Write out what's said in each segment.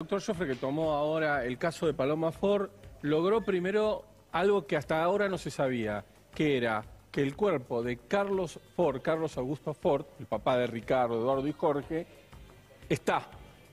doctor Joffre, que tomó ahora el caso de Paloma Ford, logró primero algo que hasta ahora no se sabía, que era que el cuerpo de Carlos Ford, Carlos Augusto Ford, el papá de Ricardo, Eduardo y Jorge, está,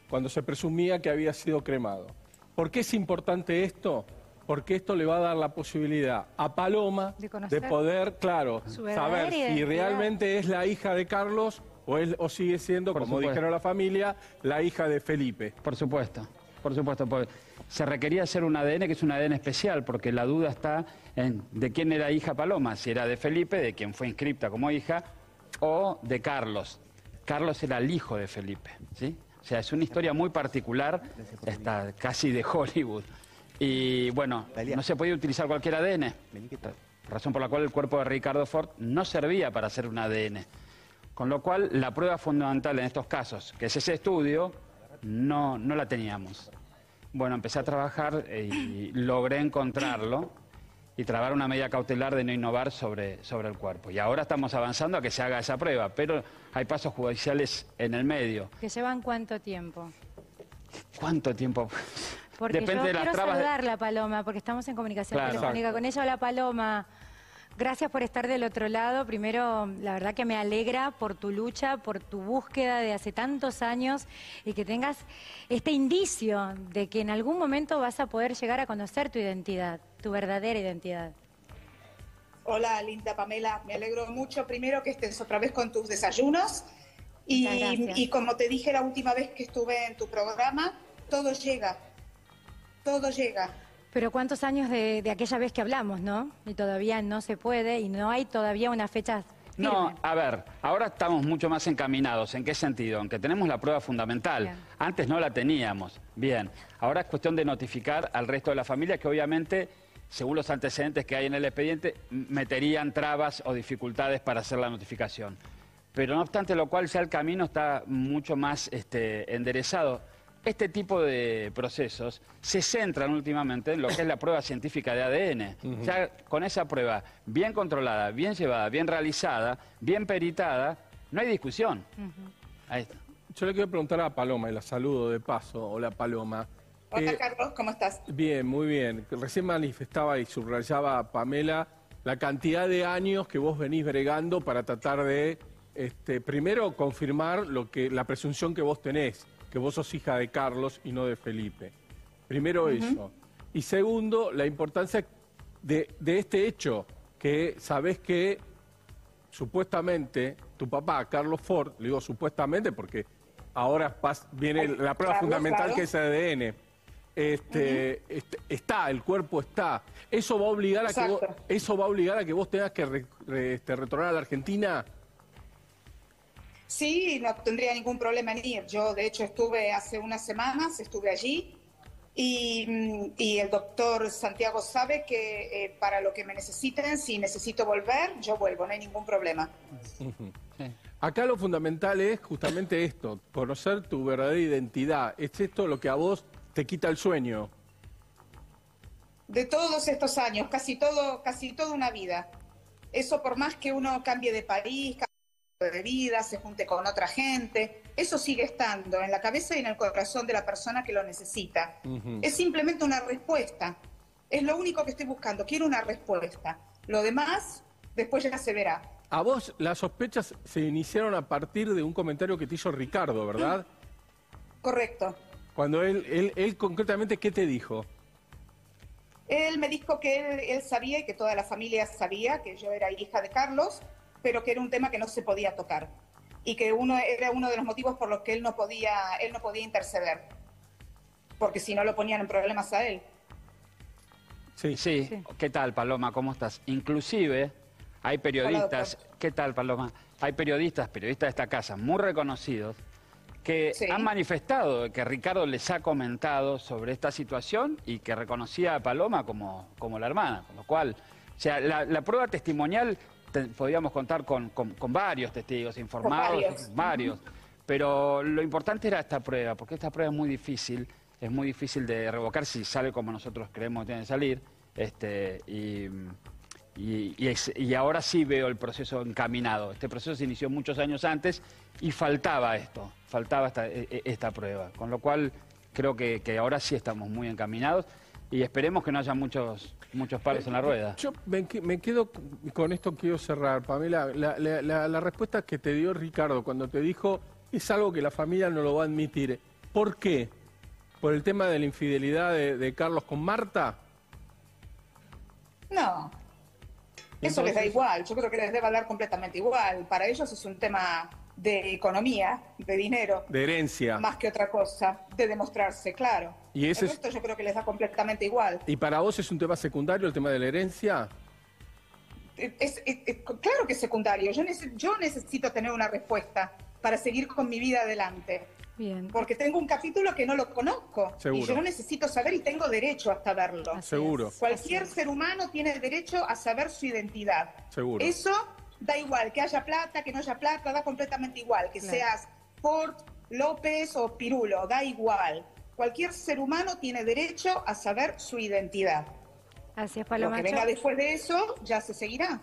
cuando se presumía que había sido cremado. ¿Por qué es importante esto? Porque esto le va a dar la posibilidad a Paloma De poder, claro, saber si realmente es la hija de Carlos o, es- o sigue siendo, Por como supuesto. dijeron la familia, la hija de Felipe. Por supuesto, por supuesto. porque se requería hacer un ADN que es un ADN especial, porque la duda está en de quién era hija Paloma, si era de Felipe, de quien fue inscripta como hija, o de Carlos. Carlos era el hijo de Felipe, ¿sí? O sea, es una historia muy particular, está casi de Hollywood. Y bueno, no se podía utilizar cualquier ADN, razón por la cual el cuerpo de Ricardo Ford no servía para hacer un ADN. Con lo cual, la prueba fundamental en estos casos, que es ese estudio, no, no la teníamos. Bueno, empecé a trabajar eh, y logré encontrarlo y trabar una medida cautelar de no innovar sobre, sobre el cuerpo. Y ahora estamos avanzando a que se haga esa prueba, pero hay pasos judiciales en el medio. ¿Que llevan cuánto tiempo? ¿Cuánto tiempo? Porque Depende yo de las quiero trabas saludarla, Paloma, porque estamos en comunicación Claro. telefónica con ella. Hola, Paloma. Gracias por estar del otro lado. Primero, la verdad que me alegra por tu lucha, por tu búsqueda de hace tantos años y que tengas este indicio de que en algún momento vas a poder llegar a conocer tu identidad, tu verdadera identidad. Hola, linda Pamela. Me alegro mucho primero que estés otra vez con tus desayunos. Y, y como te dije la última vez que estuve en tu programa, todo llega. Todo llega. Pero cuántos años de, de aquella vez que hablamos, ¿no? Y todavía no se puede y no hay todavía una fecha firme. No, a ver, ahora estamos mucho más encaminados. ¿En qué sentido? En que tenemos la prueba fundamental. Bien. Antes no la teníamos. Bien, ahora es cuestión de notificar al resto de la familia que obviamente, según los antecedentes que hay en el expediente, meterían trabas o dificultades para hacer la notificación. Pero no obstante lo cual ya el camino está mucho más este, enderezado. Este tipo de procesos se centran últimamente en lo que es la prueba científica de ADN. Ya con esa prueba bien controlada, bien llevada, bien realizada, bien peritada, no hay discusión. Ahí está. Yo le quiero preguntar a Paloma, y la saludo de paso. Hola, Paloma. Hola, Eh, Carlos, ¿cómo estás? Bien, muy bien. Recién manifestaba y subrayaba a Pamela la cantidad de años que vos venís bregando para tratar de, este, primero, confirmar lo que, la presunción que vos tenés, que vos sos hija de Carlos y no de Felipe. Primero eso. Y segundo, la importancia de, de este hecho, que sabés que supuestamente tu papá, Carlos Ford, le digo supuestamente porque ahora pas- viene Ay, la prueba fundamental claro. que es ADN. Este, este, está, el cuerpo está. Eso va a obligar a que vos, eso va a obligar a que vos tengas que re- re- este, retornar a la Argentina. Sí, no tendría ningún problema en ir. Yo, de hecho, estuve hace unas semanas, estuve allí. Y, mm, y el doctor Santiago sabe que eh, para lo que me necesiten, si necesito volver, yo vuelvo, no hay ningún problema. Acá lo fundamental es justamente esto, conocer tu verdadera identidad. Es esto lo que a vos te quita el sueño. De todos estos años, casi todo, casi toda una vida. Eso por más que uno cambie de país, cambie de vida, se junte con otra gente, eso sigue estando en la cabeza y en el corazón de la persona que lo necesita. Es simplemente una respuesta. Es lo único que estoy buscando. Quiero una respuesta. Lo demás, después ya se verá. A vos las sospechas se iniciaron a partir de un comentario que te hizo Ricardo, ¿verdad? Correcto. Cuando él, él, él concretamente, ¿qué te dijo? Él me dijo que él, él sabía y que toda la familia sabía que yo era hija de Carlos, pero que era un tema que no se podía tocar y que uno era uno de los motivos por los que él no podía, él no podía interceder, porque si no lo ponían en problemas a él. Sí. Sí, Sí. ¿qué tal Paloma? ¿Cómo estás? Inclusive hay periodistas. ¿qué tal Paloma? Hay periodistas, periodistas de esta casa, muy reconocidos, que Sí. han manifestado que Ricardo les ha comentado sobre esta situación y que reconocía a Paloma como, como la hermana, con lo cual, o sea, la, la prueba testimonial te- podríamos contar con, con- con varios testigos informados, varios. varios. Pero lo importante era esta prueba, porque esta prueba es muy difícil, es muy difícil de revocar si sale como nosotros creemos que tiene que salir. Este, y, y- y es- y ahora sí veo el proceso encaminado. Este proceso se inició muchos años antes y faltaba esto, faltaba esta, e- e- esta prueba. Con lo cual creo que, que ahora sí estamos muy encaminados y esperemos que no haya muchos, muchos palos en la rueda. Yo me, me quedo con esto, quiero cerrar, Pamela. La, la- la- la respuesta que te dio Ricardo cuando te dijo es algo que la familia no lo va a admitir. ¿Por qué? ¿Por el tema de la infidelidad de, de Carlos con Marta? No. Eso les da igual, yo creo que les debe dar completamente igual. Para ellos es un tema de economía, de dinero, De herencia. más que otra cosa, de demostrarse, claro. Y ese el es- resto yo creo que les da completamente igual. ¿Y para vos es un tema secundario el tema de la herencia? Es, es- es- claro que es secundario. Yo, nece- yo necesito tener una respuesta para seguir con mi vida adelante. Bien. Porque tengo un capítulo que no lo conozco. Seguro. Y yo necesito saber y tengo derecho a saberlo. Así Seguro. es, Cualquier así es. ser humano tiene derecho a saber su identidad. Seguro. Eso da igual, que haya plata, que no haya plata, da completamente igual. Que Claro. seas Ford, López o Pirulo, da igual. Cualquier ser humano tiene derecho a saber su identidad. Así es, Lo Paloma. que venga después de eso ya se seguirá.